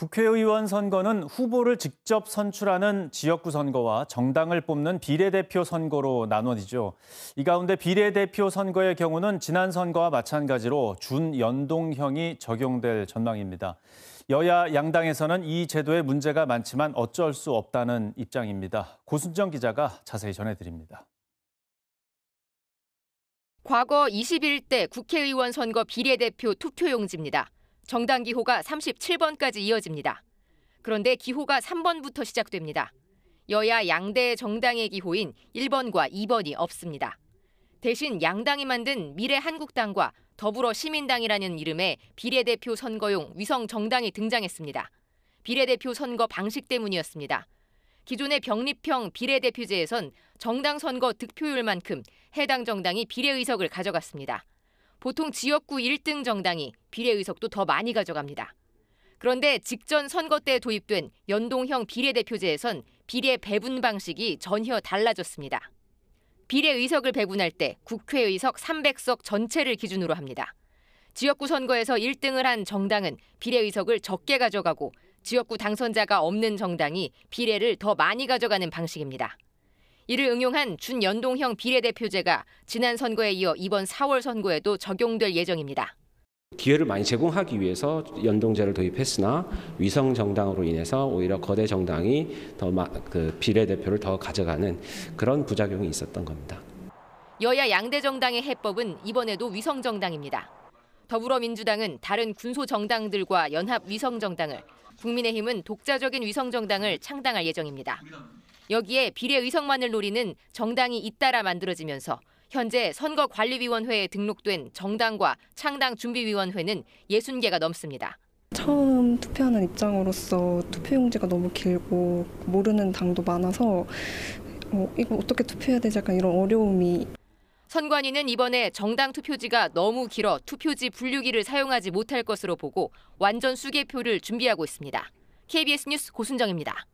국회의원 선거는 후보를 직접 선출하는 지역구 선거와 정당을 뽑는 비례대표 선거로 나눠지죠. 이 가운데 비례대표 선거의 경우는 지난 선거와 마찬가지로 준연동형이 적용될 전망입니다. 여야 양당에서는 이 제도에 문제가 많지만 어쩔 수 없다는 입장입니다. 고순정 기자가 자세히 전해드립니다. 과거 21대 국회의원 선거 비례대표 투표용지입니다. 정당 기호가 37번까지 이어집니다. 그런데 기호가 3번부터 시작됩니다. 여야 양대 정당의 기호인 1번과 2번이 없습니다. 대신 양당이 만든 미래한국당과 더불어 시민당이라는 이름의 비례대표 선거용 위성 정당이 등장했습니다. 비례대표 선거 방식 때문이었습니다. 기존의 병립형 비례대표제에선 정당 선거 득표율만큼 해당 정당이 비례의석을 가져갔습니다. 보통 지역구 1등 정당이 비례 의석도 더 많이 가져갑니다. 그런데 직전 선거 때 도입된 연동형 비례대표제에선 비례 배분 방식이 전혀 달라졌습니다. 비례 의석을 배분할 때 국회의석 300석 전체를 기준으로 합니다. 지역구 선거에서 1등을 한 정당은 비례 의석을 적게 가져가고 지역구 당선자가 없는 정당이 비례를 더 많이 가져가는 방식입니다. 이를 응용한 준연동형 비례대표제가 지난 선거에 이어 이번 4월 선거에도 적용될 예정입니다. 기회를 많이 제공하기 위해서 연동제를 도입했으나 위성 정당으로 인해서 오히려 거대 정당이 더 그 비례대표를 더 가져가는 그런 부작용이 있었던 겁니다. 여야 양대 정당의 해법은 이번에도 위성 정당입니다. 더불어민주당은 다른 군소 정당들과 연합 위성 정당을, 국민의힘은 독자적인 위성 정당을 창당할 예정입니다. 여기에 비례 의석만을 노리는 정당이 잇따라 만들어지면서 현재 선거관리위원회에 등록된 정당과 창당준비위원회는 60개가 넘습니다. 처음 투표하는 입장으로서 투표용지가 너무 길고 모르는 당도 많아서 어, 이거 어떻게 투표해야 되지 약간 이런 어려움이 선관위는 이번에 정당 투표지가 너무 길어 투표지 분류기를 사용하지 못할 것으로 보고 완전 수개표를 준비하고 있습니다. KBS 뉴스 고순정입니다.